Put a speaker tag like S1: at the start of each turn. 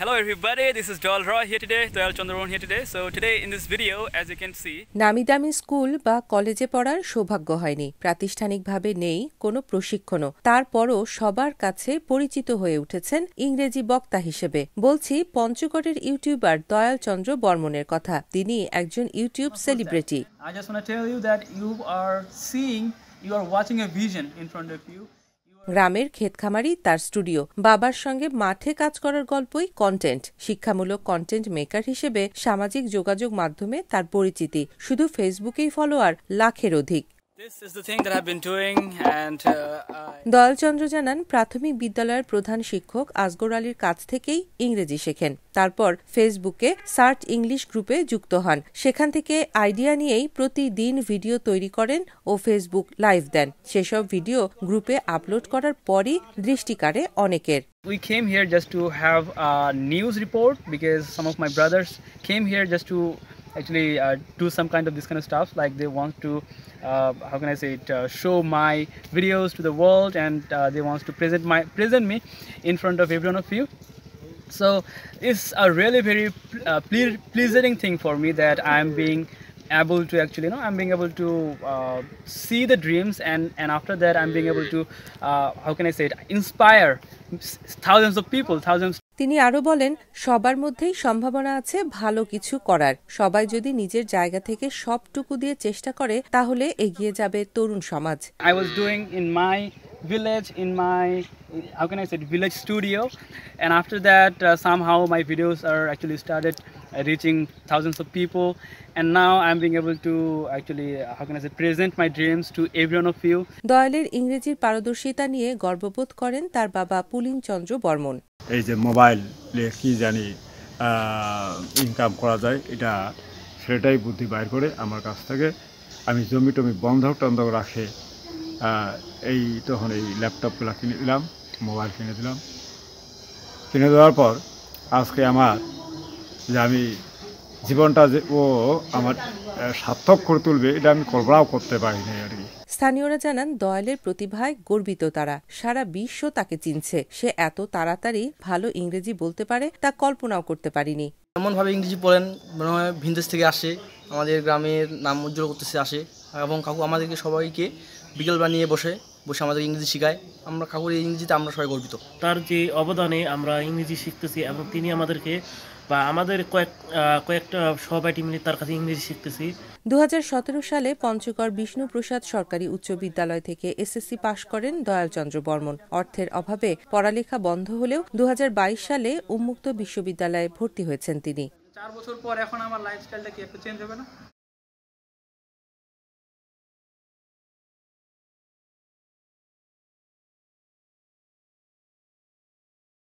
S1: Hello everybody, this is Doyle Roy here today, Doyle Chandran here today. So today in this video, as you can see,
S2: নামি দামি school বা কলেজে পড়ার সৌভাগ্য হয়নি প্রাতিষ্ঠানিকভাবে নেই কোনো প্রশিক্ষণও তারপরও সবার কাছে পরিচিত হয়ে উঠেছেন ইংরেজি বক্তা হিসেবে বলছি পঞ্চগড়ের ইউটিউবার দয়াল চন্দ্র বর্মনের কথা তিনি একজন YouTube celebrity
S1: I just want to tell you that you are seeing, you are watching a vision in front of you.
S2: গ্রামের ক্ষেতখামারি তার স্টুডিও। বাবার সঙ্গে মাঠে কাজ করার গল্পই কন্টেন্ট শিক্ষামূলক কন্টেন্ট মেকার হিসেবে সামাজিক যোগাযোগ মাধ্যমে তার পরিচিতি। শুধু ফেসবুকেই ফলোয়ার লাখের অধিক।
S1: This is the thing that I've been doing and uh, I
S2: দয়ালচন্দ্র জানান প্রাথমিক বিদ্যালয়ের প্রধান শিক্ষক আসগর আলীর কাছ থেকেই ইংরেজি শেখেন। তারপর ফেসবুকে সার্চ ইংলিশ গ্রুপে যুক্ত হন। সেখান থেকে আইডিয়া নিয়েই প্রতিদিন ভিডিও তৈরি করেন ও ফেসবুক লাইভ দেন। সেসব ভিডিও গ্রুপে আপলোড করার পরই দৃষ্টি কাড়ে অনেকের।
S1: We came here just to have a news report because some of my brothers came here just to actually uh, do some kind of this kind of stuff. Like they want to, uh, how can I say it, uh, show my videos to the world, and uh, they want to present my present me in front of every one of you. So it's a really very uh, ple- pleasing thing for me that I'm being able to actually you know i'm being able to uh, see the dreams and and after that i'm being able to uh, how can i say it inspire thousands of people thousands
S2: তিনি আরও বলেন, সবার মধ্যেই সম্ভাবনা আছে ভালো কিছু করার। সবাই যদি নিজের জায়গা থেকে সবটুকু দিয়ে চেষ্টা করে, তাহলে এগিয়ে যাবে তরুণ সমাজ।
S1: I was doing in my village in my how can i say it, village studio and after that uh, somehow my videos are actually started uh, reaching thousands of people and now i'm being able to actually uh, how can i say present my dreams to every one of you
S2: দয়ালের ইংরেজির পারদর্শিতা নিয়ে গর্ববোধ করেন তার বাবা পুলিন চন্দ্র বর্মন
S3: এই যে mobile কি জানি ইনকাম করা যায় এটা সেটাই বুদ্ধি বাইর করে আমার কাছ থেকে আমি জমি টমি বন্ধক টন্ধক রাখে এই তখন এই ল্যাপটপগুলো কিনে দিলাম মোবাইল কিনে দিলাম। কিনে দেওয়ার পর আজকে আমার যে আমি জীবনটা যে ও আমার সার্থক করে তুলবে এটা আমি কল্পনাও করতে পারিনি আর কি।
S2: স্থানীয়রা জানান দয়ালের প্রতিভায় গর্বিত তারা। সারা বিশ্ব তাকে চিনছে। সে এত তাড়াতাড়ি ভালো ইংরেজি বলতে পারে তা কল্পনাও করতে পারিনি।
S4: এমনভাবে ইংরেজি পড়েন মনে হয় ভিনদেশ থেকে আসে আমাদের গ্রামের নাম উজ্জ্বল করতেছে আসে। এবং কাকু আমাদেরকে সবাইকে বিকেল বানিয়ে বসে বসে আমাদের ইংরেজি শেখায়। আমরা কাকুর এই ইংরেজিতে আমরা সবাই গর্বিত।
S5: তার যে অবদানে আমরা ইংরেজি শিখতেছি এবং তিনি আমাদেরকে বা আমাদের কয়েক কয়েকটা সহপাঠী মিলে তার কাছে ইংরেজি শিখতেছি।
S2: দুহাজার সতেরো সালে পঞ্চগড় বিষ্ণুপ্রসাদ সরকারি উচ্চ বিদ্যালয় থেকে এসএসসি পাশ করেন দয়ালচন্দ্র বর্মন। অর্থের অভাবে পড়ালেখা বন্ধ হলেও দু হাজার বাইশ সালে উন্মুক্ত বিশ্ববিদ্যালয়ে ভর্তি হয়েছেন তিনি।
S1: চার বছর পর এখন আমার লাইফস্টাইলটা কি একটু চেঞ্জ হবে না?